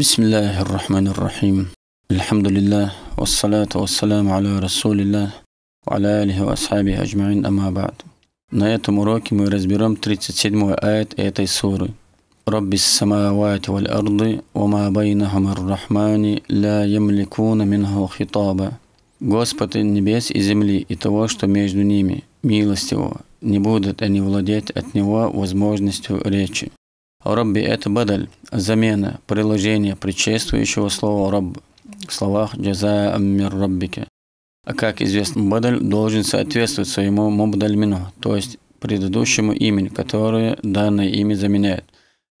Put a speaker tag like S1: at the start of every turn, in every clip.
S1: بسم الله الرحمن الرحيم الحمد لله والصلاة والسلام على رسول الله وعلى آله وأصحابه أجمعين أما بعد На этом уроке мы разберем 37 аят этой суры. رب السماوات والأرض وما بينهما الرحمن لا يملكون منه خطابا Господь небес и земли и того, что между ними, милостивого, не будут они владеть от Него возможностью речи. Рабби – это бадаль, замена, приложение предшествующего слова «рабб» в словах «джаза аммир раббике». А как известно, бадаль должен соответствовать своему мубдальмину, то есть предыдущему имени, которое данное имя заменяет.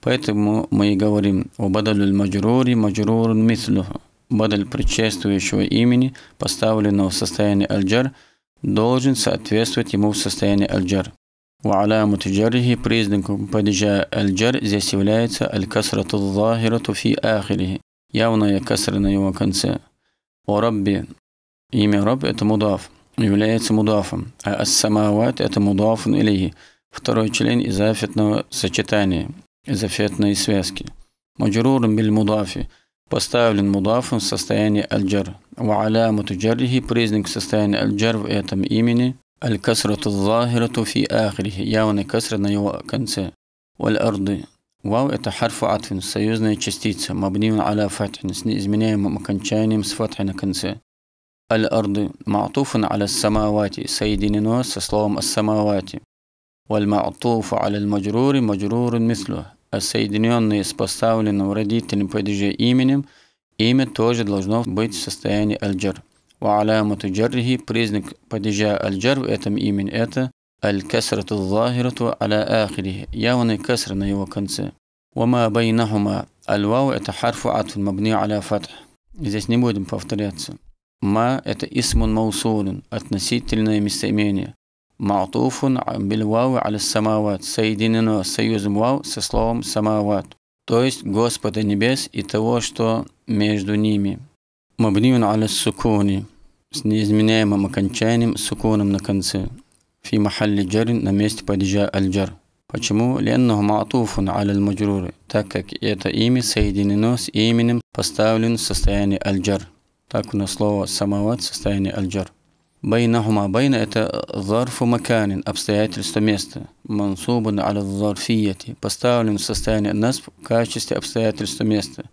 S1: Поэтому мы и говорим о бадалюль маджрури маджрурун мислуху. Бадаль предшествующего имени, поставленного в состоянии аль-джар, должен соответствовать ему в состоянии аль-джар. وعلامة جره признаком падежа аль-джар здесь является аль-касрату захирату фи ахирихи, явная касра на его конце. О Рабби, имя Раб это мудаф, является мудафом, а ас-самават это мудафун илихи, второй член изафетного сочетания, изафетной связки. Маджрурун биль мудафи, поставлен мудафом в состоянии аль-джар. Ва алямату джаррихи, признак состояния аль-джар в этом имени, Аль-касрату захирату фи ахрихи, явная касра на его конце. Валь-арды. Вау – это харфу атфин, союзная частица, мабниун аля фатхин, с неизменяемым окончанием с фатхи на конце. Аль-арды – ма'туфан аля самавати, соединено со словом ас-самавати. Валь-ма'туфу аля аль-маджрури, маджрурун мислу, а соединенные с поставленным родителем падеже именем, имя тоже должно быть в состоянии аль-джар. وعلامة جره признак падежа аль-джар в этом имени это аль-касрату захирату аля ахири, явный каср на его конце. وما بينهما الواو это харфу атф мабни аля фатх. Здесь не будем повторяться. Ма это исмун маусулун, относительное местоимение. Ма'туфун бил вау аля самават, соединено союзом вау со словом самават, то есть Господа небес и того, что между ними. Мабниун аля сукуни, с неизменяемым окончанием, сукуном на конце. Фи махалли джарин на месте падежа аль-джар. Почему? Леннаху ма'туфун аля аль-маджрури, так как это имя соединено с именем, поставлен в состоянии аль-джар. Так у нас слово самават в состоянии аль-джар. Байнахума байна это зарфу маканин, обстоятельство места. Мансубун аля зарфияти, поставлен в состоянии насб в качестве обстоятельства места.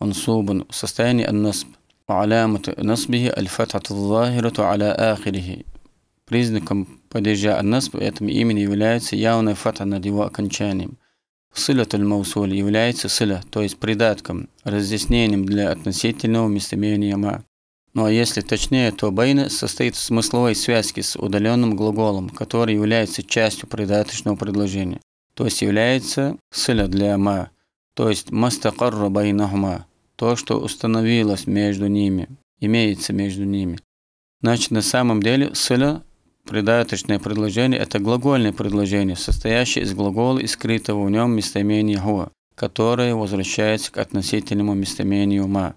S1: Мансубун в состоянии ан-насб. وعلامة نصبه الفتحة الظاهرة على آخره. Признаком падежа насб этому имени является явная фатха над его окончанием. Силатуль маусуль является сила, то есть придатком, разъяснением для относительного местоимения ма. Ну а если точнее, то байна состоит в смысловой связке с удаленным глаголом, который является частью придаточного предложения, то есть является сила для ма, то есть мастакарра байнахума, то, что установилось между ними, имеется между ними. Значит, на самом деле صلة, придаточное предложение, это глагольное предложение, состоящее из глагола и скрытого в нем местоимения хуа, которое возвращается к относительному местоимению ما.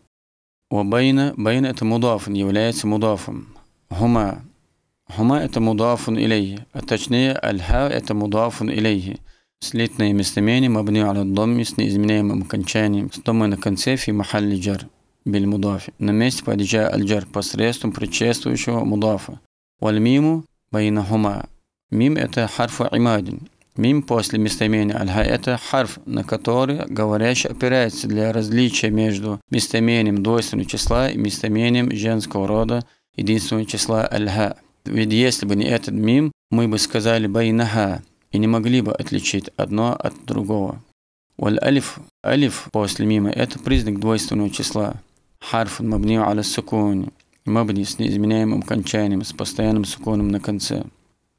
S1: У بين, بين это мудафун, является мудафом. هما. Хума это мудафун илейхи, а точнее аль-ха это мудафун илейхи – Слитное местоимение мабни аля домми с неизменяемым окончанием с домой на конце фи махалли джар биль мудафи на месте падежа аль-джар посредством предшествующего мудафа. Валь миму байнахума. Мим это харфу имадин. Мим после местоимения аль-ха это харф, на который говорящий опирается для различия между местоимением двойственного числа и местоимением женского рода единственного числа аль-ха. Ведь если бы не этот мим, мы бы сказали байнаха, и не могли бы отличить одно от другого. Алиф, алиф после мима – это признак двойственного числа. Харф мабни аля сукуни, мабни с неизменяемым окончанием, с постоянным сукуном на конце.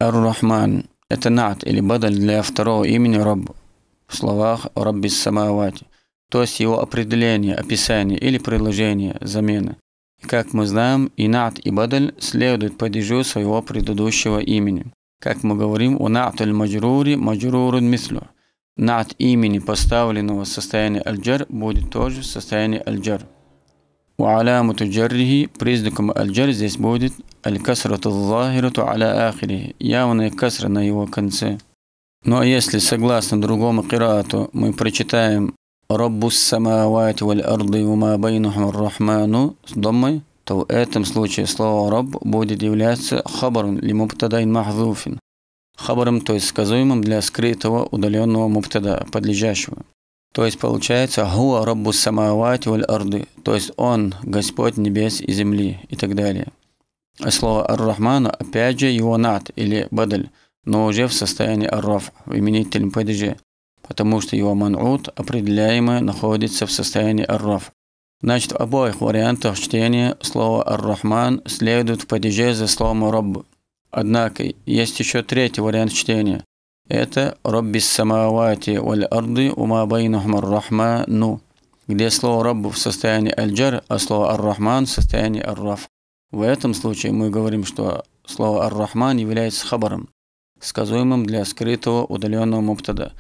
S1: Ар-Рахман – это нат или бадаль для второго имени Рабб в словах Рабби Самавати, то есть его определение, описание или предложение, замена. Как мы знаем, и нат, и бадаль следуют падежу своего предыдущего имени. Как мы говорим, у натуль маджрури маджрурун мислю. Нат имени поставленного в состоянии аль-джар будет тоже в состоянии аль-джар. У алямату джаррихи признаком аль-джар здесь будет аль-касрату захирату аля ахири, явная касра на его конце. А если согласно другому кираату мы прочитаем Раббус самавати валь арды ума байнухам рахману с домой, то в этом случае слово «раб» будет являться хабаром ли муптадайн махзуфин. Хабаром, то есть сказуемым для скрытого удаленного муптада, подлежащего. То есть получается «Хуа раббу самавати валь арды», то есть «Он, Господь небес и земли» и так далее. А слово «Ар-Рахману» опять же его над или бадаль, но уже в состоянии «Ар-Раф», в именительном падеже, потому что его ман'ут определяемое находится в состоянии «Ар-Раф». Значит, в обоих вариантах чтения слово «Ар-Рахман» следует в падеже за словом «Рабб». Однако есть еще третий вариант чтения. Это «Раббис самавати валь арды ума байнахум ар-Рахману», где слово «Рабб» в состоянии «Аль-Джар», а слово «Ар-Рахман» в состоянии «Ар-Раф». В этом случае мы говорим, что слово «Ар-Рахман» является хабаром, сказуемым для скрытого удаленного муптада,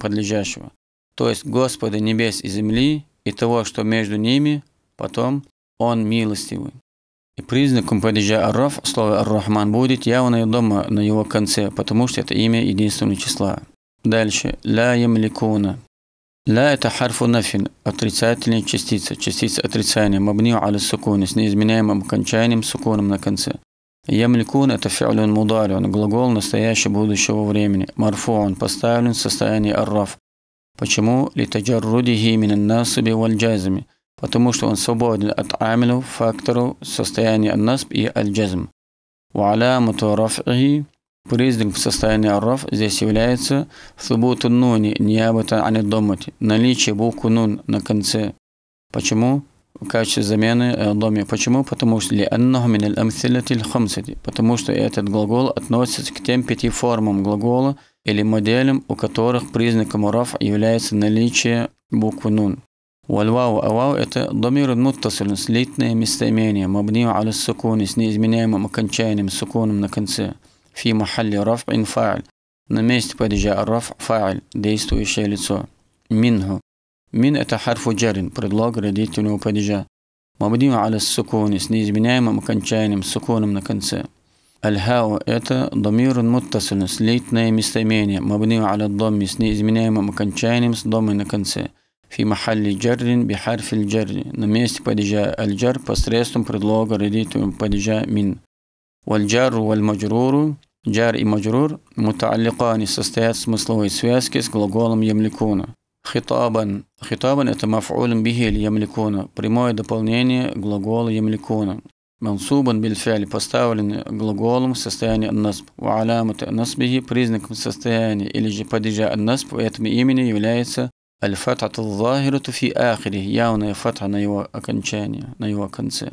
S1: подлежащего. То есть Господа небес и земли и того, что между ними, потом Он милостивый. И признаком падежа Арраф слово Ар-Рахман будет явное дома на его конце, потому что это имя единственного числа. Дальше. Ля ямликуна. Ля это харфу нафин, отрицательная частица, частица отрицания, мабнию аля сукуни, с неизменяемым окончанием сукуном на конце. Ямликун это фи'люн мударион, глагол настоящего будущего времени. Марфуан поставлен в состоянии арраф. Почему? Литаджаррудихи минан насуби валь джазми. Потому что он свободен от амилу, фактору, состояния насб и аль-джазм. Ваалямату рафихи признак состояния арраф здесь является субуту нуни, ниябата ани домати, наличие буквы нун на конце. Почему? В качестве замены э, доме. Почему? Потому что мин аль хамсати. Потому что этот глагол относится к тем пяти формам глагола, или моделям, у которых признаком раф является наличие буквы нун. Вальвау авау это домир муттасиль, слитное местоимение, мабнию аля сукуни, с неизменяемым окончанием, сукуном на конце. Фи махалли раф ин фа'аль. На месте падежа раф фа'аль, действующее лицо. Минху. Мин это харфу джарин, предлог родительного падежа. Мабнию аля сукуни, с неизменяемым окончанием, сукуном на конце. Аль-хау – это домир муттасиль, слитное местоимение, мабнию аля домми, с неизменяемым окончанием, с домой на конце. Фи махалли джаррин бихарфи джарри, на месте падежа аль-джар посредством предлога родительного падежа мин. Валь-джар валь-маджруру, джар и маджрур, мутаалликани, состоят в смысловой связке с глаголом ямликуна. Хитабан. Хитабан – это маф'улен бихи ямликуна, прямое дополнение глагола ямликуна. Мансубан бильфяль поставлен глаголом в состоянии насб. Ва алямат насбихи признаком состояния или же падежа насб этому имени является аль-фатхату захирату фи явная фатха на его окончании, на его конце.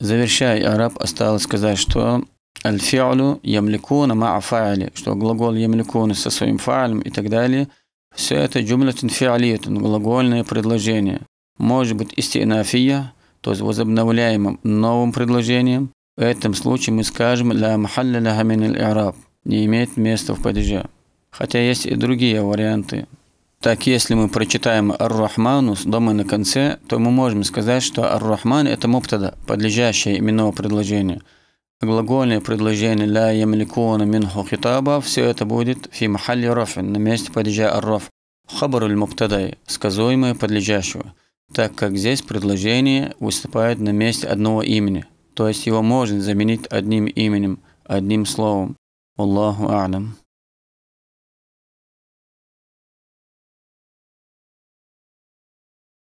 S1: Завершая, араб осталось сказать, что аль-фи'лю ямликуна ма'a фа'али, что глагол ямликуна со своим фа'алем и так далее, все это джумлатун фи'алиятун, глагольное предложение. Может быть истинафия, то есть возобновляемым новым предложением, в этом случае мы скажем «ля махалля ляха мин ираб не имеет места в падеже. Хотя есть и другие варианты. Так, если мы прочитаем Ар-Рахману с дома на конце, то мы можем сказать, что Ар-Рахман – это муптада, подлежащее именного предложения. Глагольное предложение «ля ямликуна минху хитаба» – все это будет фи махалли рафин, на месте падежа ар-раф. Хабаруль муптадай – сказуемое подлежащего так как здесь предложение выступает на месте одного имени, то есть его можно заменить одним именем, одним словом. Аллаху А'лам.